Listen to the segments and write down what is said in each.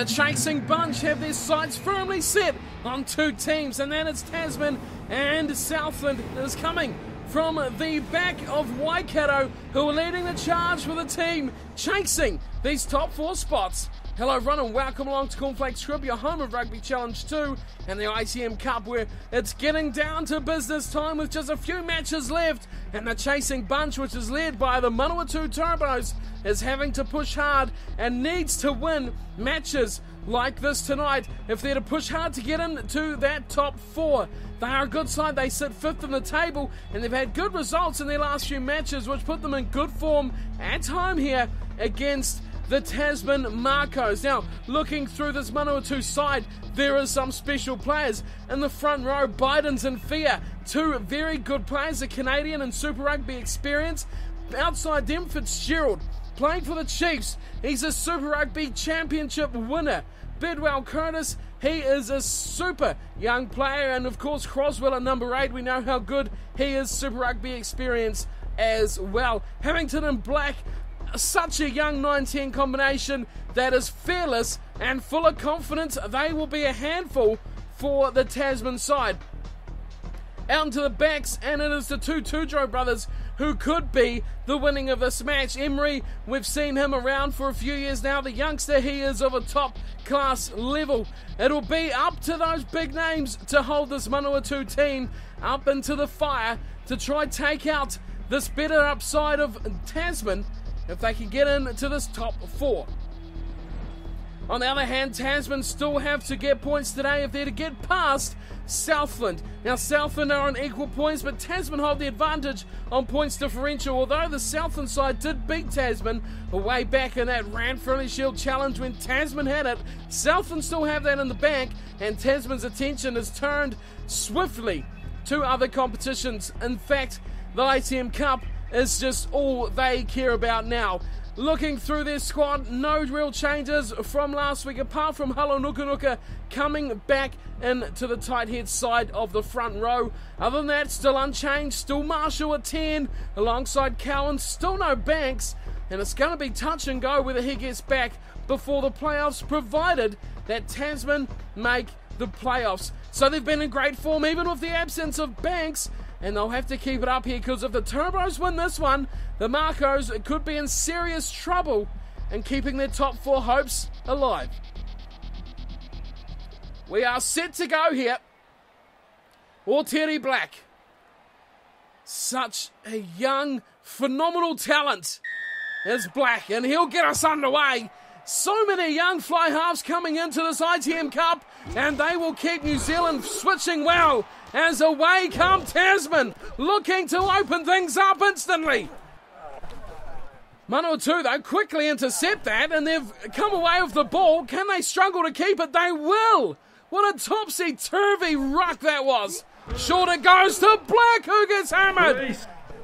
The chasing bunch have their sights firmly set on two teams, and then it's Tasman and Southland that is coming from the back of Waikato, who are leading the charge for the team, chasing these top four spots. Hello, everyone, and welcome along to Cornflake's Crib, your home of Rugby Challenge 2 and the ITM Cup, where it's getting down to business time with just a few matches left. And the chasing bunch, which is led by the Manawatu Turbos, is having to push hard and needs to win matches like this tonight if they're to push hard to get into that top four. They are a good side. They sit fifth in the table and they've had good results in their last few matches, which put them in good form at home here against the Tasman Makos. Now, looking through this Manawatu side, there are some special players. In the front row, Biden's and Fia, two very good players, a Canadian and Super Rugby experience. Outside them, Fitzgerald, playing for the Chiefs. He's a Super Rugby Championship winner. Bedwell Curtis, he is a super young player, and of course, Croswell at number eight. We know how good he is, Super Rugby experience as well. Hamilton and Black, such a young 9-10 combination that is fearless and full of confidence. They will be a handful for the Tasman side. Out into the backs, and it is the two Tudro brothers who could be the winning of this match. Emery, we've seen him around for a few years now. The youngster, he is of a top class level. It'll be up to those big names to hold this Manawatu team up into the fire to try take out this better upside of Tasman if they can get into this top four. On the other hand, Tasman still have to get points today if they're to get past Southland. Now, Southland are on equal points, but Tasman hold the advantage on points differential. Although the Southland side did beat Tasman way back in that Ranfurly Shield challenge when Tasman had it, Southland still have that in the bank, and Tasman's attention is turned swiftly to other competitions. In fact, the ITM Cup is just all they care about now. Looking through their squad, no real changes from last week, apart from Halo Nuka coming back into the tight head side of the front row. Other than that, still unchanged. Still Marshall at 10, alongside Cowan. Still no Banks, and it's going to be touch and go whether he gets back before the playoffs, provided that Tasman make the playoffs. So they've been in great form, even with the absence of Banks and they'll have to keep it up here because if the Turbos win this one, the Makos could be in serious trouble in keeping their top four hopes alive. We are set to go here. Otere Black. Such a young, phenomenal talent is Black, and he'll get us underway. So many young fly halves coming into this ITM Cup, and they will keep New Zealand switching well as away come Tasman, looking to open things up instantly. Manawatu, though, quickly intercept that, and they've come away with the ball. Can they struggle to keep it? They will. What a topsy turvy ruck that was. Shorter goes to Black, who gets hammered.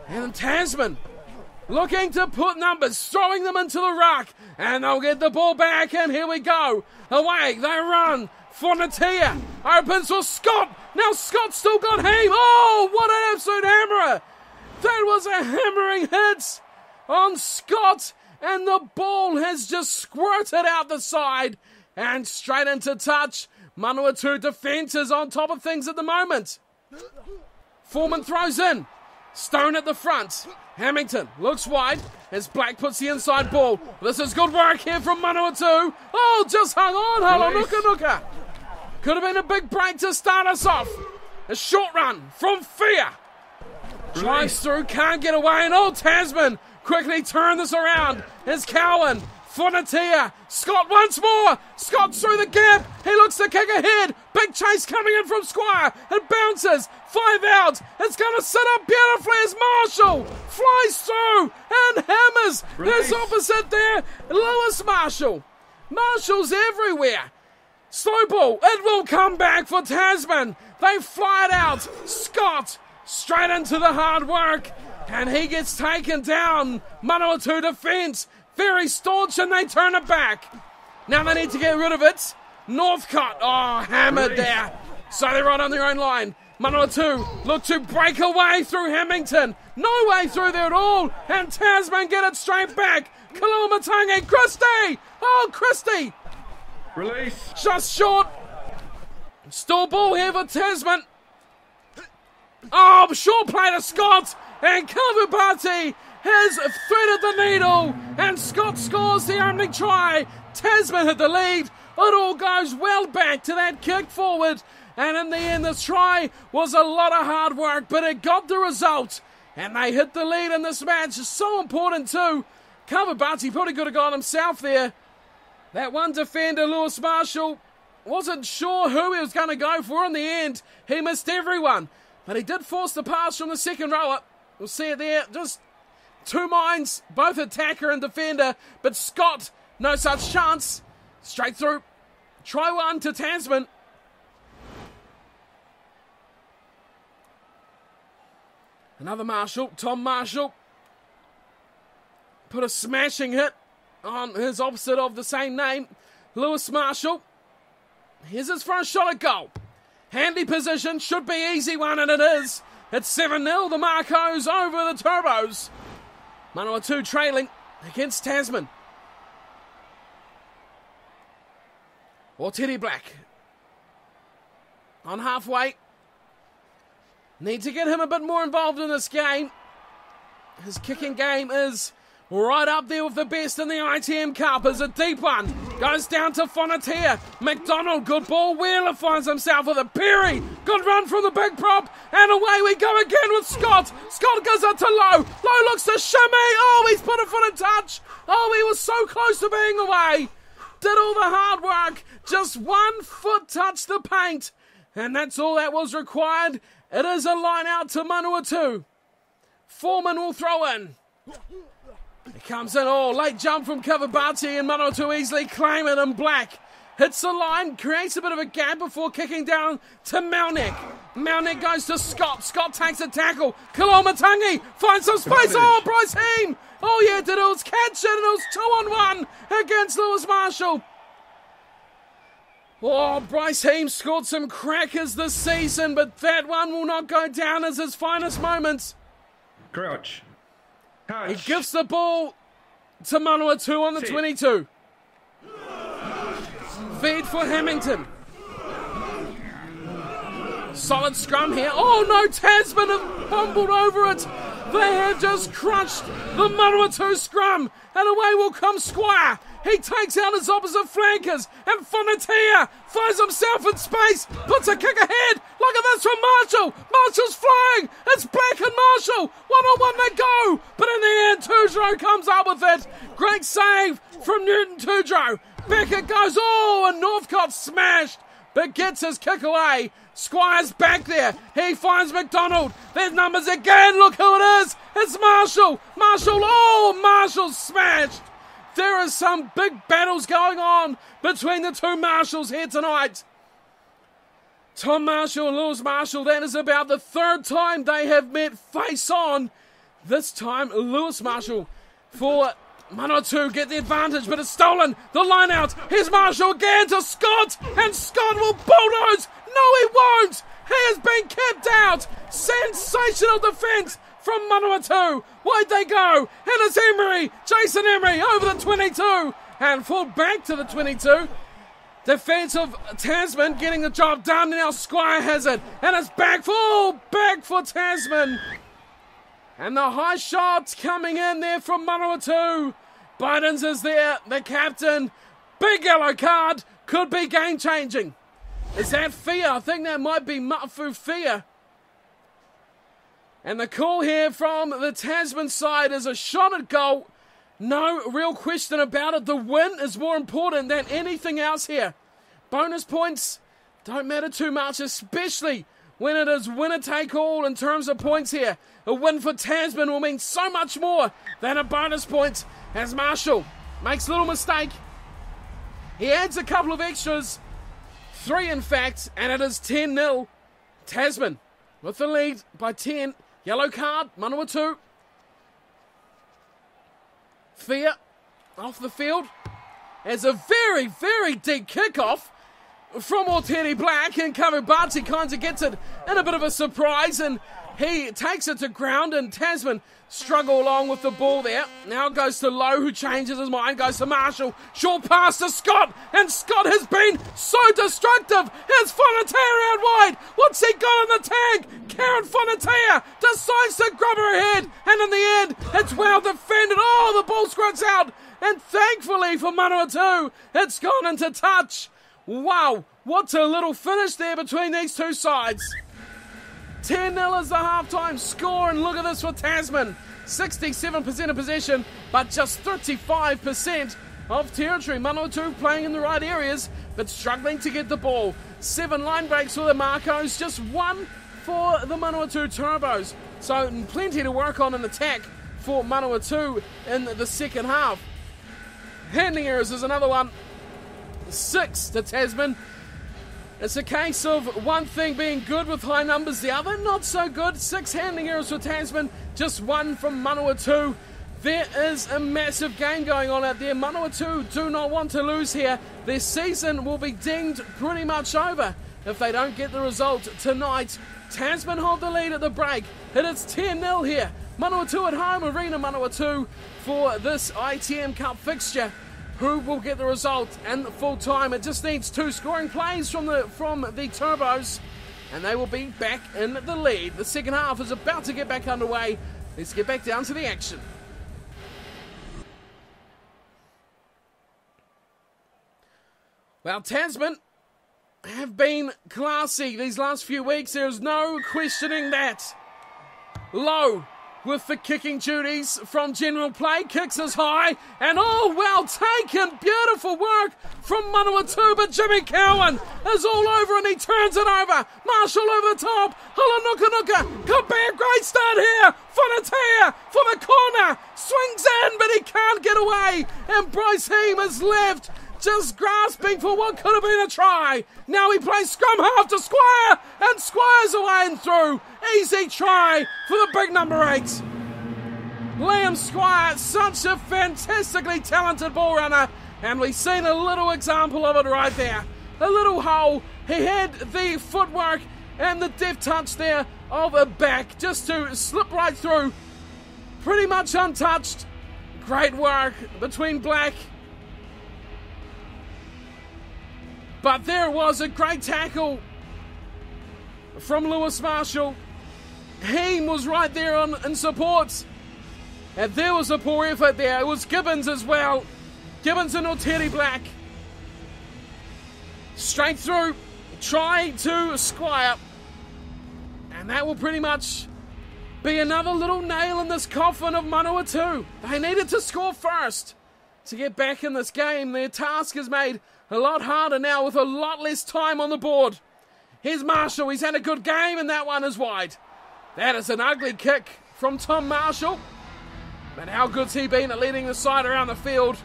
And Tasman looking to put numbers, throwing them into the ruck, and they'll get the ball back, and here we go. Away, they run. Fornatia opens for Scott. Now Scott still got him. Oh, what an absolute hammerer! That was a hammering hit on Scott, and the ball has just squirted out the side and straight into touch. Manawatu defence is on top of things at the moment. Foreman throws in. Stone at the front. Hamilton looks wide as Black puts the inside ball. This is good work here from Manawatu. Oh, just hung on. Hello, Nuka Nuka. Could have been a big break to start us off. A short run from Fear. Drives through, can't get away, and old Tasman quickly turn this around. It's Cowan. Fonatia. Scott once more. Scott through the gap. He looks to kick ahead. Big chase coming in from Squire. It bounces. Five out. It's going to sit up beautifully as Marshall flies through and hammers. There's opposite there. Lewis Marshall. Marshall's everywhere. Snowball, it will come back for Tasman. They fly it out. Scott straight into the hard work. And he gets taken down. Manawatu defense. Very staunch and they turn it back. Now they need to get rid of it. Northcott, oh, hammered there. So they're right on their own line. Manawatu look to break away through Hamilton. No way through there at all. And Tasman get it straight back. Kalua Christie. Oh, Christie Release. Just short. Still ball here for Tasman. Oh, short play to Scott. And Kavubati has threaded the needle. And Scott scores the opening try. Tasman had the lead. It all goes well back to that kick forward. And in the end, this try was a lot of hard work, but it got the result. And they hit the lead in this match. It's so important too. Kavabati probably could have got himself there. That one defender, Lewis Marshall, wasn't sure who he was going to go for in the end. He missed everyone. But he did force the pass from the second rower. We'll see it there. Just two minds, both attacker and defender. But Scott, no such chance. Straight through. Try one to Tasman. Another Marshall, Tom Marshall. Put a smashing hit on his opposite of the same name, Lewis Marshall. Here's his first shot at goal. Handy position, should be easy one, and it is. It's 7 0, the Makos over the Turbos. Manawatu trailing against Tasman. Otere Black. On halfway. Need to get him a bit more involved in this game. His kicking game is right up there with the best in the ITM Cup. Is a deep one. Goes down to Fonatia. McDonald, good ball. Wheeler finds himself with a Perry. Good run from the big prop. And away we go again with Scott. Scott goes up to Lowe. Lowe looks to Shimmy. Oh, he's put a foot in touch. Oh, he was so close to being away. Did all the hard work. Just one foot touched the paint. And that's all that was required. It is a line out to Manawatu. Foreman will throw in. It comes in. Oh, late jump from Kavabati and Manawatu easily claim it. And Black hits the line, creates a bit of a gap before kicking down to Malnick. Malnick goes to Scott. Scott takes a tackle. Kalomatangi finds some space. Oh, Bryce Heem. Oh, yeah, did it was catch it, and it was two on one against Lewis Marshall. Oh, Bryce Heem scored some crackers this season, but that one will not go down as his finest moments. Crouch. He gives the ball to Manawatu on the 22. Feed for Hamilton. Solid scrum here. Oh no, Tasman have fumbled over it. They have just crushed the Manawatu scrum. And away will come Squire. He takes out his opposite flankers, and Fonatia finds himself in space, puts a kick ahead. Look at this from Marshall. Marshall's flying. It's Black and Marshall. One on one they go. But in the end, Tudro comes up with it. Great save from Newton Tudro. Back it goes. Oh, and Northcott smashed, but gets his kick away. Squire's back there. He finds McDonald. There's numbers again. Look who it is. It's Marshall. Marshall. Oh, Marshall smashed. There are some big battles going on between the two Marshalls here tonight. Tom Marshall and Lewis Marshall, that is about the third time they have met face on. This time, Lewis Marshall for Manawatu get the advantage, but it's stolen. The line out. Here's Marshall again to Scott, and Scott will bulldoze. No, he won't. He has been kept out. Sensational defense from Manawatu. Why'd they go? And it's Emery, Jason Emery over the 22 and full back to the 22. Defensive Tasman getting the job done. Now Squire has it. And it's back full back for Tasman. And the high shots coming in there from Manawatu. Bidens is there, the captain. Big yellow card. Could be game changing. Is that fear? I think that might be Mafu fear. And the call here from the Tasman side is a shot at goal. No real question about it. The win is more important than anything else here. Bonus points don't matter too much, especially when it is winner take all in terms of points here. A win for Tasman will mean so much more than a bonus point as Marshall makes a little mistake. He adds a couple of extras, three in fact, and it is 10 0. Tasman with the lead by 10. Yellow card, Manawatu. Fear off the field. As a very, very deep kickoff. from Otere Black and Kavubati kind of gets it in a bit of a surprise and he takes it to ground and Tasman struggle along with the ball there. Now goes to Lowe who changes his mind, goes to Marshall. Short pass to Scott and Scott has been so destructive. Here's Fonatea out wide. What's he got on the tag? Karen Fonatea decides to grab her head and in the end it's well defended. Oh, the ball squirts out and thankfully for Manawatu it's gone into touch. Wow, what a little finish there between these two sides. 10 0 is the halftime score, and look at this for Tasman 67% of possession, but just 35% of territory. Manawatu playing in the right areas, but struggling to get the ball. Seven line breaks for the Makos, just one for the Manawatu Turbos. So, plenty to work on in attack for Manawatu in the second half. Handling errors is another one. Six to Tasman. It's a case of one thing being good with high numbers, the other not so good. Six handling errors for Tasman, just one from Manawatu. There is a massive game going on out there. Manawatu do not want to lose here. Their season will be dinged pretty much over if they don't get the result tonight. Tasman hold the lead at the break. It is 10 0 here. Manawatu at home, Arena Manawatu for this ITM Cup fixture who will get the result and full time. It just needs two scoring plays from the from the Turbos, and they will be back in the lead. The second half is about to get back underway. Let's get back down to the action. Well, Tasman have been classy these last few weeks. There's no questioning that. Lowe with the kicking duties from general play. Kicks us high, and oh, well taken. Beautiful work from Manawatu, but Jimmy Cowan is all over and he turns it over. Marshall over the top. Halanuka Nuka. Could be a great start here. Fonatea for the corner. Swings in, but he can't get away. And Bryce Heem is left just grasping for what could have been a try. Now he plays scrum half to Squire, and Squire's away and through. Easy try for the big number eight. Liam Squire, such a fantastically talented ball runner, and we've seen a little example of it right there. A little hole. He had the footwork and the deft touch there of a back just to slip right through. Pretty much untouched. Great work between Black But there was a great tackle from Lewis Marshall. Heem was right there on, in support. And there was a poor effort there. It was Gibbons as well. Gibbons and Otere Black. Straight through. Try to Squire. And that will pretty much be another little nail in this coffin of Manawatu. They needed to score first to get back in this game. Their task is made a lot harder now with a lot less time on the board. Here's Marshall. He's had a good game, and that one is wide. That is an ugly kick from Tom Marshall. But how good's he been at leading the side around the field?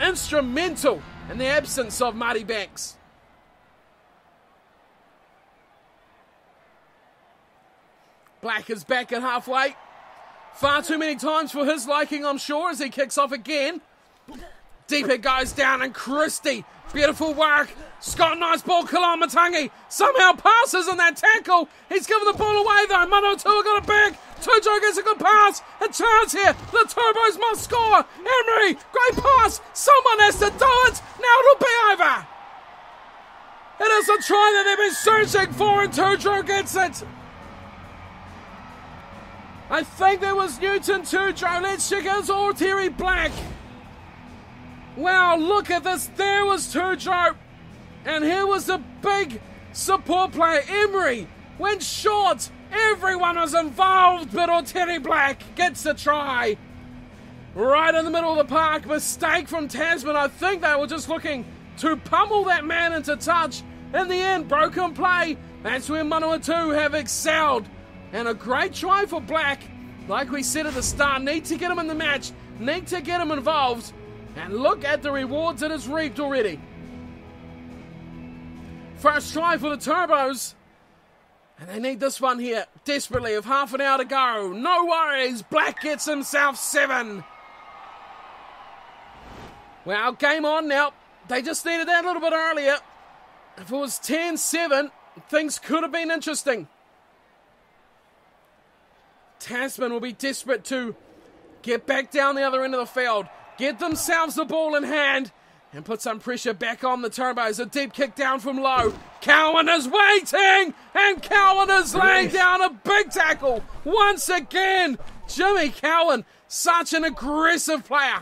Instrumental in the absence of Marty Banks. Black is back at halfway. Far too many times for his liking, I'm sure, as he kicks off again. Deep it goes down, and Christie Beautiful work. Scott, nice ball. Kalamatangi somehow passes on that tackle. He's given the ball away though. Manawatu got it back. Tujo gets a good pass. A chance here. The Turbos must score. Emery, great pass. Someone has to do it. Now it'll be over. It is a try that they've been searching for, and Tujo gets it. I think there was Newton Tujo. Let's check out Terry Black. Wow, look at this. There was Tujo. And here was the big support player, Emery. Went short. Everyone was involved, but Otere Black gets the try. Right in the middle of the park. Mistake from Tasman. I think they were just looking to pummel that man into touch. In the end, broken play. That's where Manawatu have excelled. And a great try for Black. Like we said at the start, need to get him in the match. Need to get him involved. And look at the rewards it has reaped already. First try for the Turbos. And they need this one here desperately with half an hour to go. No worries. Black gets himself seven. Well, game on now. They just needed that a little bit earlier. If it was 10 7, things could have been interesting. Tasman will be desperate to get back down the other end of the field, get themselves the ball in hand, and put some pressure back on the Turbos. A deep kick down from Lowe. Cowan is waiting, and Cowan is laying down a big tackle once again. Jimmy Cowan, such an aggressive player.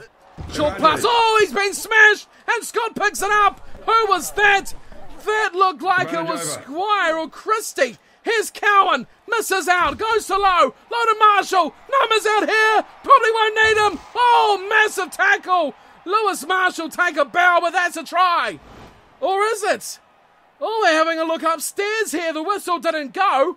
Short pass. Oh, he's been smashed, and Scott picks it up. Who was that? That looked like it was Squire or Christie. Here's Cowan. Misses out. Goes to Lowe. Lowe Marshall. Numbers out here. Probably won't need him. Oh, massive tackle. Lewis Marshall take a bow, but that's a try. Or is it? Oh, they're having a look upstairs here. The whistle didn't go.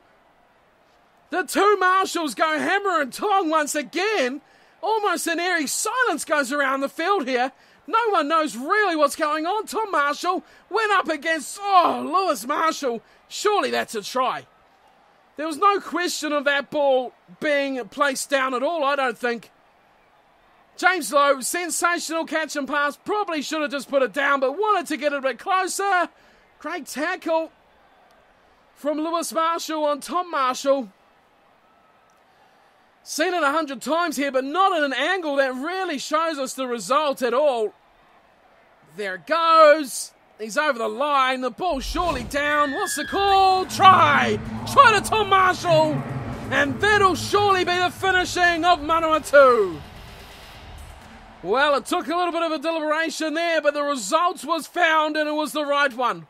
The two Marshalls go hammer and tong once again. Almost an eerie silence goes around the field here. No one knows really what's going on. Tom Marshall went up against, oh, Lewis Marshall. Surely that's a try. There was no question of that ball being placed down at all, I don't think. James Lowe, sensational catch and pass. Probably should have just put it down, but wanted to get it a bit closer. Great tackle from Lewis Marshall on Tom Marshall. Seen it a hundred times here, but not at an angle that really shows us the result at all. There goes. He's over the line. The ball surely down. What's the call? Try! Try to Tom Marshall! And that'll surely be the finishing of Manawatu. Well, it took a little bit of a deliberation there, but the result was found and it was the right one.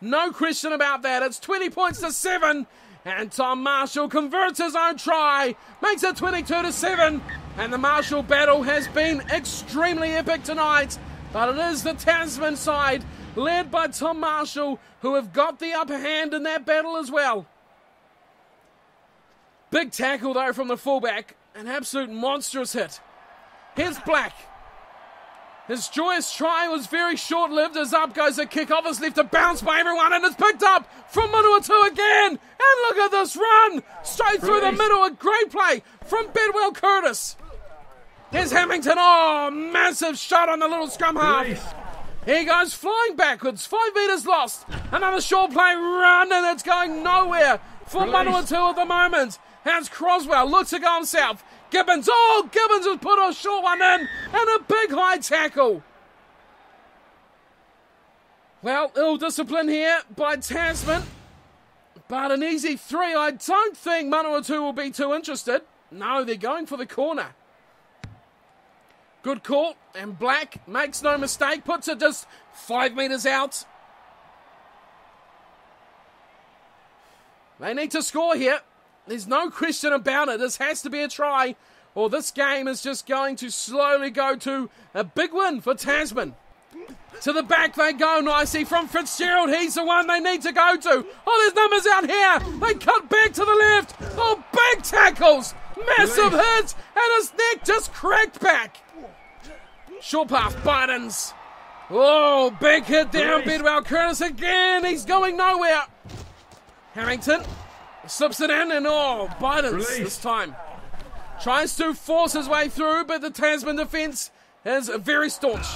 No question about that. It's 20 points to 7. And Tom Marshall converts his own try, makes it 22 to 7. And the Marshall battle has been extremely epic tonight. But it is the Tasman side, led by Tom Marshall, who have got the upper hand in that battle as well. Big tackle though from the fullback, an absolute monstrous hit. Here's Black. His joyous try was very short lived as up goes the kick off. Left to bounce by everyone and it's picked up from Manawatu again. And look at this run straight through the middle. A great play from Bedwell Curtis. Here's Hamilton. Oh, massive shot on the little scrum half. He goes flying backwards. Five metres lost. Another short play run and it's going nowhere for one or two at the moment. Has Croswell looks to go on south. Gibbons, oh, Gibbons has put a short one in and a big high tackle. Well, ill discipline here by Tasman. But an easy three. I don't think Manawatu will be too interested. No, they're going for the corner. Good call. And Black makes no mistake. Puts it just five metres out. They need to score here. There's no question about it. This has to be a try, or this game is just going to slowly go to a big win for Tasman. To the back they go nicely from Fitzgerald. He's the one they need to go to. Oh, there's numbers out here. They cut back to the left. Oh, big tackles. Massive hits. And his neck just cracked back. Short pass, Bidens. Oh, big hit down. Bedwell Curtis again. He's going nowhere. Harrington Slips it in and oh, Bidens this time. Tries to force his way through, but the Tasman defence is very staunch.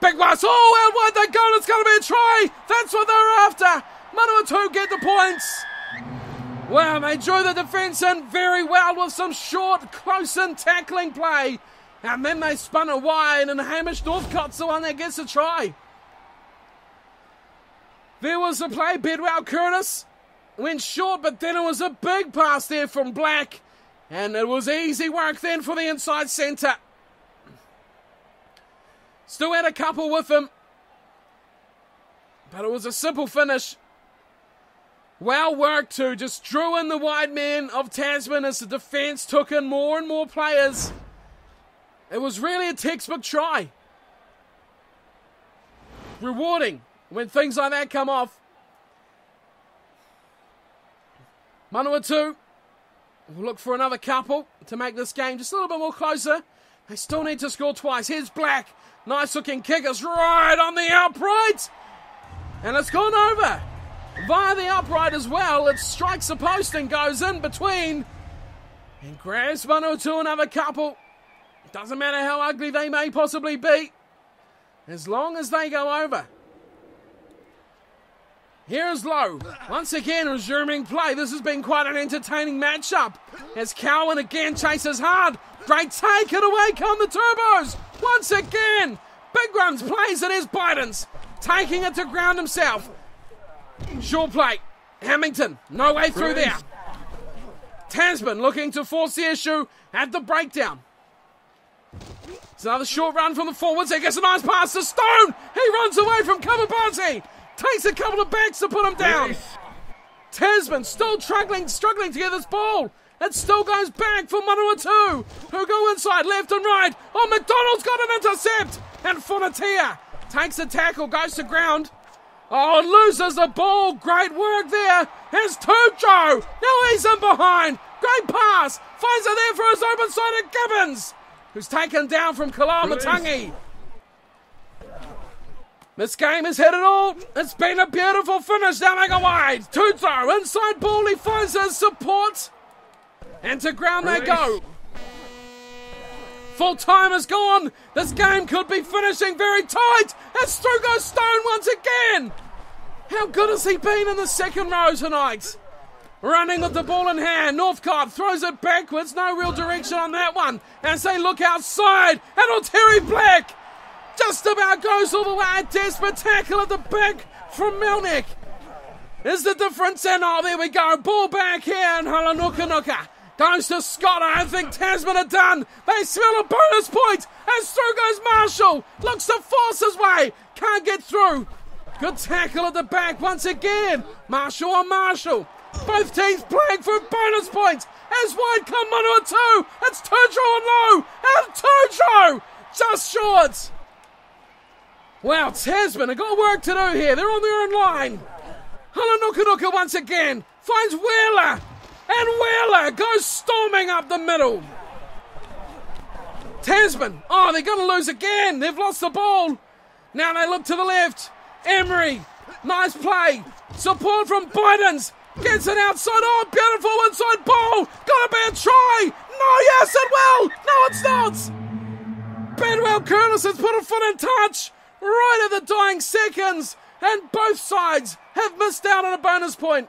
Big West, oh, and wide they go, it's going to be a try. That's what they're after. Manawatu get the points. Well, they drew the defence in very well with some short, close in tackling play. And then they spun it wide, and Hamish Northcott's the one that gets a try. There was a play, Bedwell Curtis Went short, but then it was a big pass there from Black. And it was easy work then for the inside centre. Still had a couple with him. But it was a simple finish. Well worked too. Just drew in the wide man of Tasman as the defence took in more and more players. It was really a textbook try. Rewarding when things like that come off. Manawatu will look for another couple to make this game just a little bit more closer. They still need to score twice. Here's Black. Nice looking kick. It's right on the upright. And it's gone over. Via the upright as well. It strikes the post and goes in between. And grabs Manawatu another couple. Doesn't matter how ugly they may possibly be. As long as they go over. Here's Lowe. Once again, resuming play. This has been quite an entertaining matchup. As Cowan again chases hard. Great take it away come the Turbos. Once again. Big runs plays it is Bidens. Taking it to ground himself. Short play. Hamilton. No way through there. Tasman looking to force the issue at the breakdown. It's another short run from the forwards. He gets a nice pass to Stone. He runs away from Kamabati. Takes a couple of backs to put him down. Tasman still struggling, struggling to get this ball. It still goes back for Manawatu, who go inside, left and right. Oh, McDonald's got an intercept. And Fonatia takes the tackle, goes to ground. Oh, loses the ball. Great work there. Here's Tujo. Now he's in behind. Great pass. Finds it there for his open sided Gibbons, who's taken down from Kalamatangi. This game has hit it all. It's been a beautiful finish down like a wide. Tuzo inside ball. He finds his support. And to ground they go. Full time is gone. This game could be finishing very tight. It's goes Stone once again. How good has he been in the second row tonight? Running with the ball in hand. Northcott throws it backwards. No real direction on that one. As they look outside. And Terry Black just about goes all the way. A desperate tackle at the back from Melnick. Is the difference? And oh, there we go. Ball back here. And Halanuka Goes to Scott. I think Tasman are done. They smell a bonus point. And through goes Marshall. Looks to force his way. Can't get through. Good tackle at the back once again. Marshall on Marshall. Both teams playing for bonus points. As wide come one or two. It's Tojo and Lowe. And Tojo just short. Wow, Tasman have got work to do here. They're on their own line. Halanuka once again finds Wheeler. And Wheeler goes storming up the middle. Tasman, oh, they're going to lose again. They've lost the ball. Now they look to the left. Emery, nice play. Support from Bidens. Gets an outside. Oh, beautiful inside ball. Be a try. No, yes, it will. No, it's not. Bedwell Curtis has put a foot in touch right at the dying seconds, and both sides have missed out on a bonus point.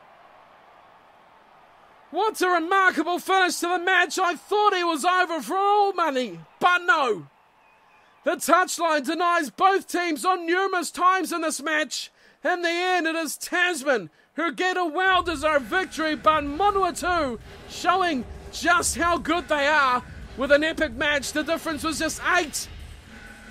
What a remarkable finish to the match. I thought he was over for all money, but no. The touchline denies both teams on numerous times in this match. In the end, it is Tasman who get a well deserved victory, but Manawatu showing just how good they are with an epic match. The difference was just eight.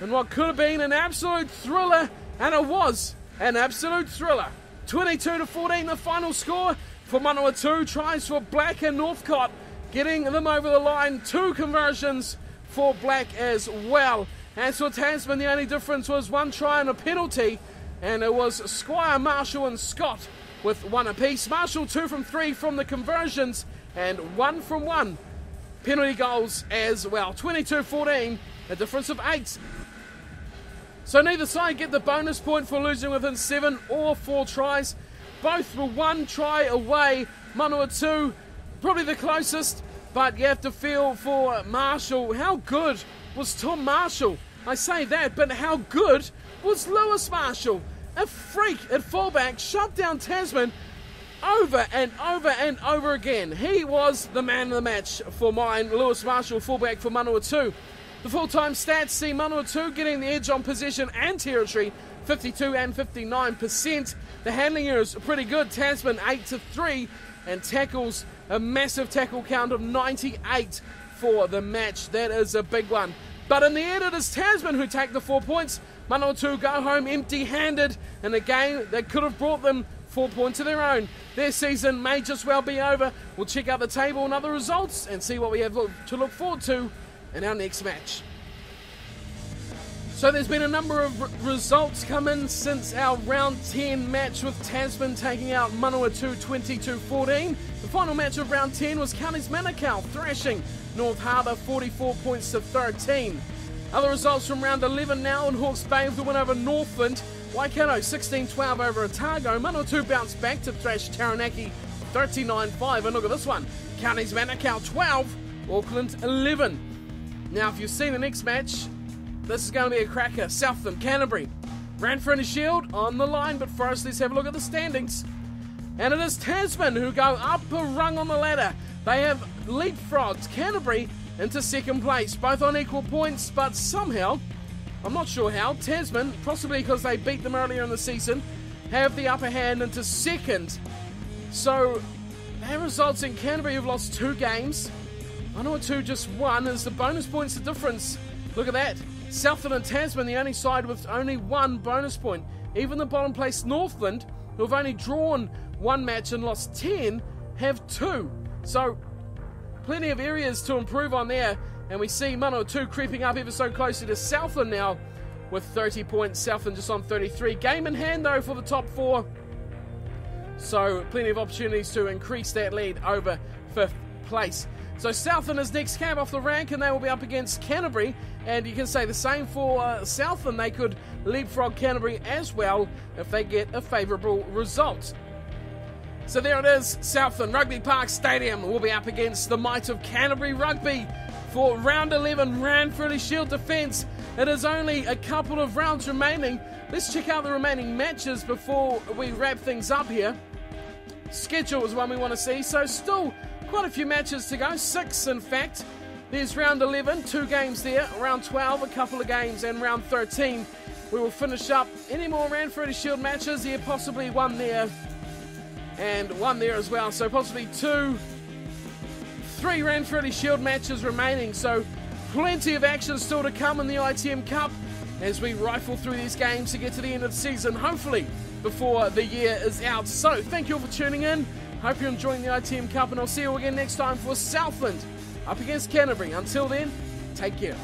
And what could have been an absolute thriller, and it was an absolute thriller. 22 to 14, the final score for Manawatu. Tries for Black and Northcott, getting them over the line. Two conversions for Black as well. As for Tasman, the only difference was one try and a penalty, and it was Squire, Marshall, and Scott with one apiece. Marshall two from three from the conversions, and one from one penalty goals as well. 22 14, a difference of eight. So neither side get the bonus point for losing within seven or four tries. Both were one try away. Manawatu, probably the closest, but you have to feel for Marshall. How good was Tom Marshall? I say that, but how good was Lewis Marshall? A freak at fullback, shut down Tasman over and over and over again. He was the man of the match for mine. Lewis Marshall, fullback for Manawatu. The full time stats see Manawatu getting the edge on possession and territory 52 and 59%. The handling here is pretty good. Tasman 8 to 3 and tackles a massive tackle count of 98 for the match. That is a big one. But in the end, it is Tasman who take the four points. Manawatu go home empty handed in a game that could have brought them four points of their own. Their season may just well be over. We'll check out the table and other results and see what we have to look forward to in our next match. So there's been a number of results come in since our round 10 match with Tasman taking out Manawatu 22-14. The final match of round 10 was Counties Manukau thrashing North Harbour 44 points to 13. Other results from round 11 now in Hawke's Bay with the win over Northland. Waikato 16-12 over Otago. Manawatu bounced back to thrash Taranaki 39-5. And look at this one. Counties Manukau 12, Auckland 11. Now if you've seen the next match, this is going to be a cracker. Southland, Canterbury. Ranfurly Shield on the line, but first let's have a look at the standings. And it is Tasman who go up a rung on the ladder. They have leapfrogged Canterbury into second place, both on equal points, but somehow, I'm not sure how, Tasman, possibly because they beat them earlier in the season, have the upper hand into second. So that results in Canterbury have lost two games. I know two just one is the bonus points the difference. Look at that. Southland and Tasman, the only side with only one bonus point. Even the bottom place Northland, who have only drawn one match and lost 10, have two. So plenty of areas to improve on there. And we see Manawatu creeping up ever so closer to Southland now with 30 points. Southland just on 33. Game in hand though for the top four. So plenty of opportunities to increase that lead over fifth place. So Southland is next cab off the rank, and they will be up against Canterbury. And you can say the same for uh, Southland; they could leapfrog Canterbury as well if they get a favourable result. So there it is, Southland Rugby Park Stadium will be up against the might of Canterbury Rugby for round 11 Ranfurly Shield defence. It is only a couple of rounds remaining. Let's check out the remaining matches before we wrap things up here. Schedule is one we want to see, so still quite a few matches to go, six in fact. There's round 11, two games there, round 12, a couple of games, and round 13. We will finish up any more Ranfurly Shield matches. Yeah, possibly one there and one there as well. So possibly two, three Ranfurly Shield matches remaining. So plenty of action still to come in the ITM Cup as we rifle through these games to get to the end of the season, hopefully before the year is out. So thank you all for tuning in. Hope you're enjoying the ITM Cup, and I'll see you again next time for Southland up against Canterbury. Until then, take care.